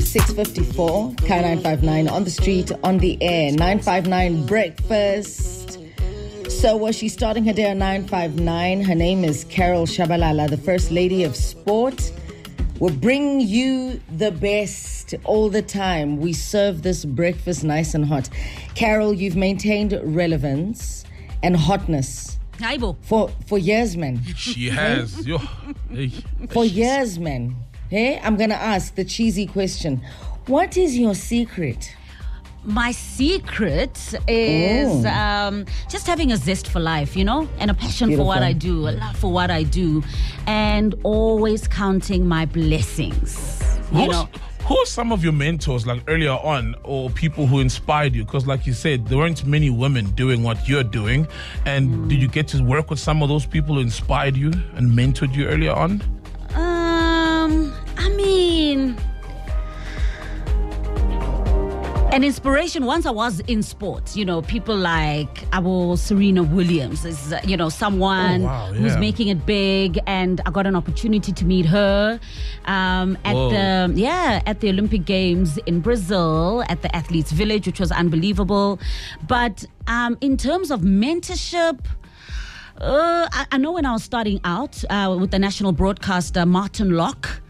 654, Kaya 959 on the street, on the air, 959 breakfast. So was she starting her day at 959? Her name is Carol Tshabalala, the First Lady of Sport. We'll bring you the best all the time. We serve this breakfast nice and hot. Carol, you've maintained relevance and hotness Aibo. for, for years, man. She has. Yo, hey, For years, man. Hey, I'm gonna ask the cheesy question. What is your secret? My secret is Oh. um, just having a zest for life, you know, and a passion for what I do, a love for what I do, and always counting my blessings. You who's, know, who are some of your mentors, like earlier on, or people who inspired you? Because, like you said, there weren't many women doing what you're doing. And did you get to work with some of those people who inspired you and mentored you earlier on? An inspiration. Once I was in sports, you know, people like Abo Serena Williams is, uh, you know, someone Oh, wow, who's making it big, and I got an opportunity to meet her um, at Whoa. the yeah at the Olympic Games in Brazil at the Athletes Village, which was unbelievable. But um, in terms of mentorship. Uh, I, I know when I was starting out uh, with the national broadcaster, Martin Locke.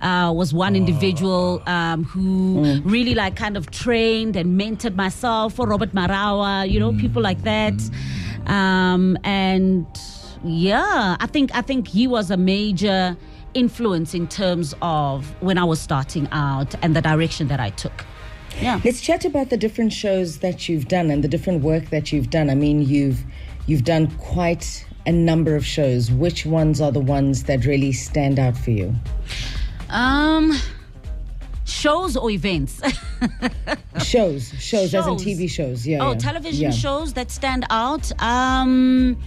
Uh, was one individual um, who really like kind of trained and mentored myself or Robert Marawa, you know, people like that. Um, and yeah, I think I think he was a major influence in terms of when I was starting out and the direction that I took. Yeah. Let's chat about the different shows that you've done and the different work that you've done. I mean, you've you've done quite a number of shows. Which ones are the ones that really stand out for you? Um, shows or events? Shows, shows, as in TV shows. Yeah. oh, yeah. television Yeah. shows that stand out. Um,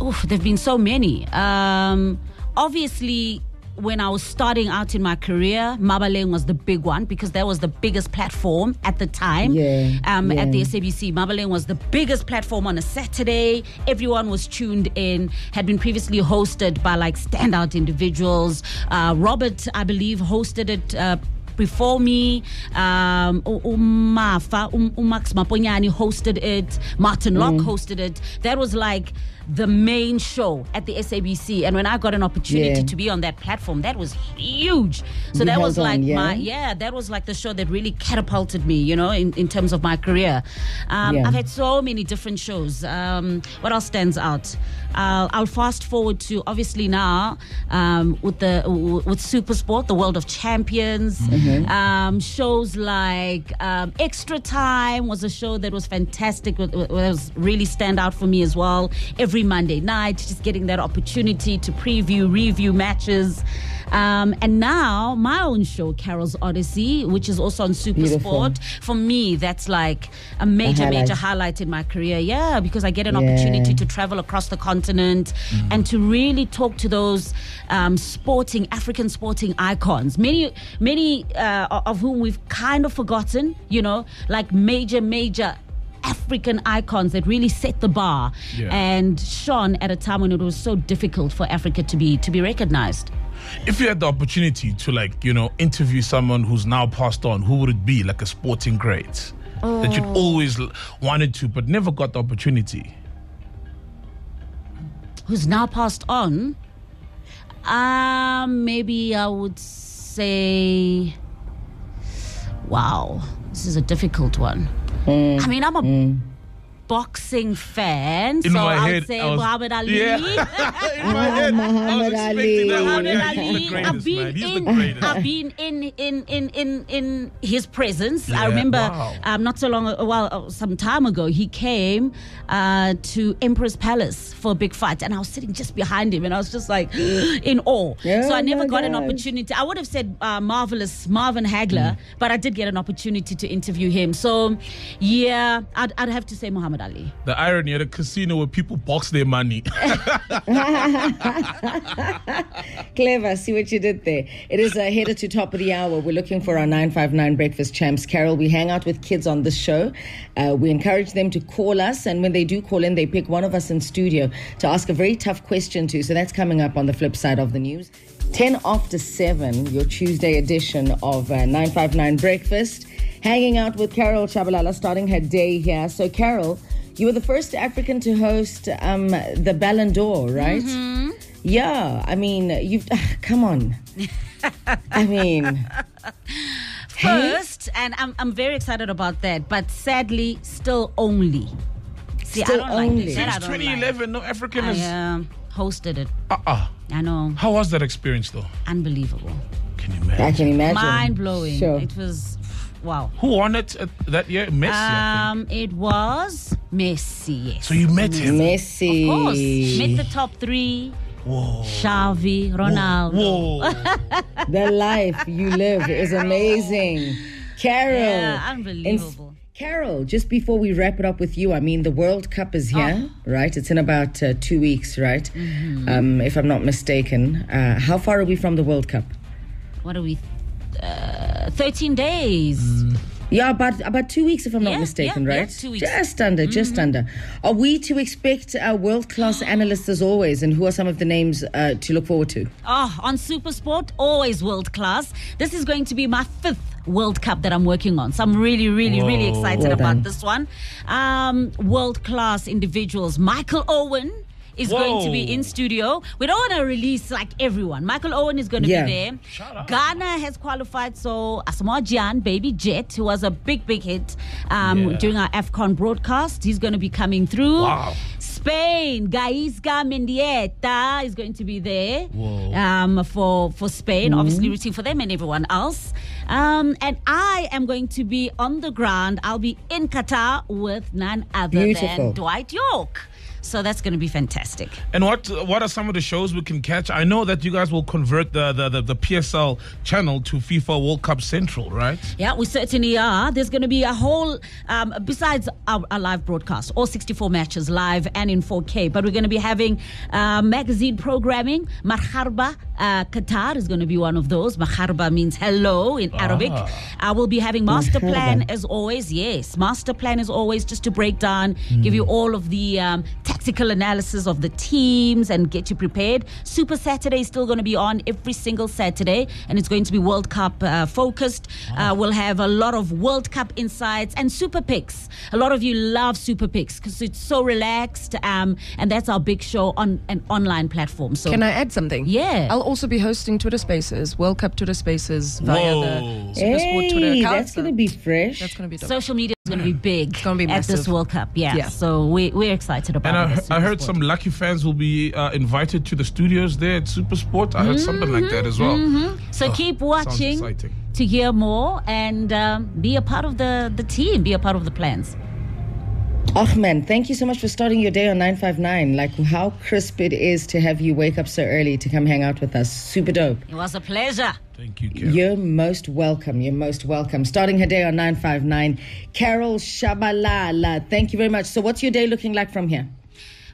oh, there've been so many. Um, obviously, when I was starting out in my career, Mabaleng was the big one because that was the biggest platform at the time. Yeah, Um, At the. SABC, Mabaleng was the biggest platform on a Saturday. Everyone was tuned in. Had been previously hosted by like standout individuals. Uh, Robert, I believe, hosted it. Uh, before me, um, U- Umafa, um, Umax Maponyani hosted it. Martin Locke Mm. hosted it. That was like the main show at the SABC. And when I got an opportunity Yeah. to be on that platform, that was huge. So You that was on, like yeah? my yeah, that was like the show that really catapulted me, you know, in, in terms of my career. Um, Yeah. I've had so many different shows. Um, what else stands out? I'll, I'll fast forward to obviously now um, with the with Super Sport, the World of Champions. Mm-hmm. Um, shows like um, Extra Time was a show that was fantastic. It was really stand out for me as well. Every Monday night, just getting that opportunity to preview, review matches. Um, and now my own show, Carol's Odyssey, which is also on Super Beautiful. Sport. For me, that's like a major, highlight. major highlight in my career. Yeah, because I get an Yeah. opportunity to travel across the continent and to really talk to those um, sporting African sporting icons. Many, many uh, of whom we've kind of forgotten. You know, like major, major. African icons that really set the bar Yeah. and shone at a time when it was so difficult for Africa to be to be recognized. If you had the opportunity to, like, you know, interview someone who's now passed on, who would it be? Like a sporting great that you'd always wanted to, but never got the opportunity. who's now passed on, um, maybe I would say, wow, this is a difficult one. I mean, I'm a boxing fan, In so my I would head, say I was- Muhammad Ali. Yeah. In my head, I was Muhammad expecting Ali. Muhammad Yeah, Ali. He's the I've been man. He's the in. I've been in in in in in his presence. I remember wow. um, not so long, a while, uh, some time ago, he came uh, to Emperor's Palace for a big fight, and I was sitting just behind him, and I was just like in awe. Yeah, so I never my got an opportunity. I would have said uh, marvelous Marvin Hagler, Mm. but I did get an opportunity to interview him. So yeah, I'd, I'd have to say Muhammad The irony at a casino where people box their money. Clever. See what you did there. It is uh, headed to top of the hour. We're looking for our 959 breakfast champs. Carol, we hang out with kids on this show. Uh, we encourage them to call us. And when they do call in, they pick one of us in studio to ask a very tough question to. So that's coming up on the flip side of the news. 10 after 7, your Tuesday edition of uh, 959 Breakfast. Hanging out with Carol Tshabalala, starting her day here. So, Carol, you were the first African to host um, the Ballon d'Or, right? Yeah, I mean, you've. come on. I mean, First, and I'm, I'm very excited about that, but sadly, still only. See, Still I don't like only. this. Since don't 2011, no African has. I um, hosted it. Uh-uh. I know. How was that experience, though? Unbelievable. Can you imagine? I can imagine. Mind blowing. Sure. It was, wow. Who won it uh, that year? Messi, I Um, it was Messi, yes. So you met him. Messi. Of course. Met the top three. Whoa. Xavi, Ronaldo. Whoa. The life you live is amazing. Carol. Yeah, in- unbelievable. Carol, just before we wrap it up with you, I mean, the World Cup is here, Oh. right? It's in about uh, two weeks, right? Mm-hmm. Um, if I'm not mistaken. Uh, how far are we from the World Cup? What are we? Uh, 13 days. Yeah, about about two weeks, if I'm Yeah, not mistaken, yeah, yeah, right? two weeks. Mm-hmm. Just under, just under. Are we to expect uh, world class analysts as always? And who are some of the names uh, to look forward to? Oh, on Supersport, always world class. This is going to be my fifth World Cup that I'm working on. So I'm really, really, really excited Well about this one. Um, world class individuals. Michael Owen is going to be in studio. We don't want to release like everyone. Michael Owen is going to Yeah. be there. Shout out. Ghana has qualified, so Asamoah Gyan, Baby Jet, who was a big, big hit um, Yeah. during our AFCON broadcast, he's going to be coming through. Wow. Spain, Gaizka Mendieta is going to be there Whoa. um, for for Spain, obviously rooting for them and everyone else. Um, and I am going to be on the ground. I'll be in Qatar with none other Beautiful. than Dwight Yorke. So that's going to be fantastic. And what what are some of the shows we can catch? I know that you guys will convert the, the, the, the PSL channel to FIFA World Cup Central, right? Yeah, we certainly are. There's going to be a whole, um, besides our, our live broadcast, all 64 matches live and in 4K. But we're going to be having uh, magazine programming. Marhaba uh, Qatar is going to be one of those. Marhaba means hello in Arabic. I will be having master plan as always. Yes, master plan as always, just to break down, give you all of the um, tactical analysis of the teams and get you prepared. Super Saturday is still going to be on every single Saturday, and it's going to be World Cup uh, focused. Uh, we'll have a lot of World Cup insights and super picks. A lot of you love super picks because it's so relaxed, um, and that's our big show on an online platform. So Can I add something? Yeah. I'll also be hosting Twitter Spaces, World Cup Twitter Spaces via Whoa. the Supersport Twitter account. that's going to be fresh. That's going to be dope. social media is going to be big It's gonna be at this. World Cup. Yeah. Yeah. So we, we're excited about And it. he- I heard some lucky fans will be uh, invited to the studios there at Supersport. I heard something like that as well. So Oh, keep sounds watching exciting. to hear more and um, be a part of the, the team, be a part of the plans. Ahmed, thank you so much for starting your day on 959. Like, how crisp it is to have you wake up so early to come hang out with us. Super dope. It was a pleasure. Thank you, Karen. You're most welcome. You're most welcome. Starting her day on 959, Carol Tshabalala. Thank you very much. So, what's your day looking like from here?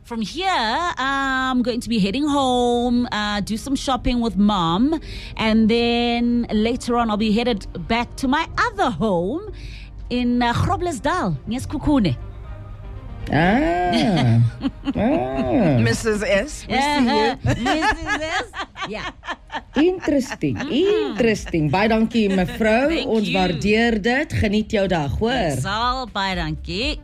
From here, I'm going to be heading home, uh, do some shopping with mom, and then later on, I'll be headed back to my other home in uh, Groblersdal, near Sekhukhune. Ah. ah. Mrs. S. We see Uh-huh. you. Mrs. S. Yeah. Interesting. Interesting. Baie dankie, mevrou. Ons waardeer dit. Geniet jou dag, hoor. Sal, baie dankie.